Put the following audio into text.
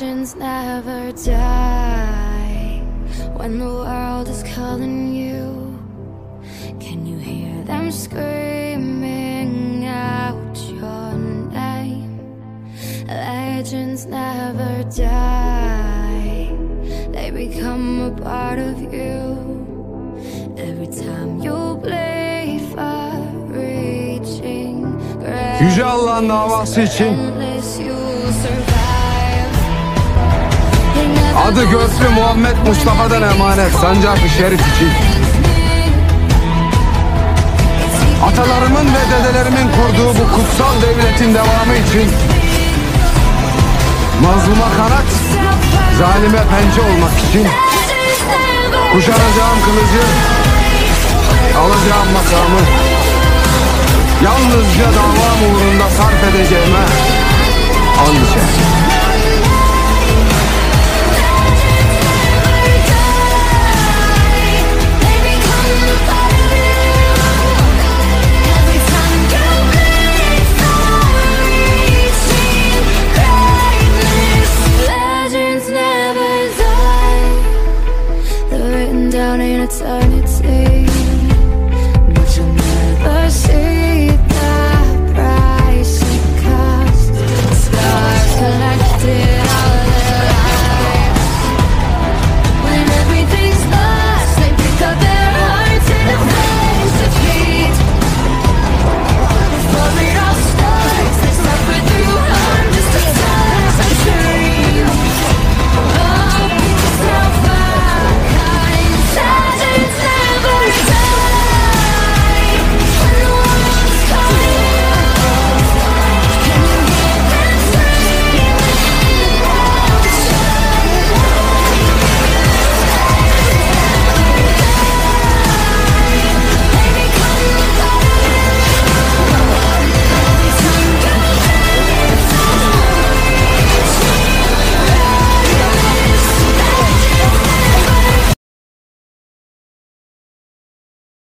Legends never die when the world is calling you. Can you hear them screaming out your name? Legends never die, they become a part of you. Every time you bleed for reaching Yüce Allah'ın davası için adı Göklü Muhammed Mustafa'dan emanet sancak-ı şerif için Atalarımın ve dedelerimin kurduğu bu kutsal devletin devamı için Mazluma kanat, zalime pençe olmak için Kuşanacağım kılıcı, alacağım makamı Yalnızca davam uğrunda sarf edeceğime and içerim. down in eternity. But you'll never see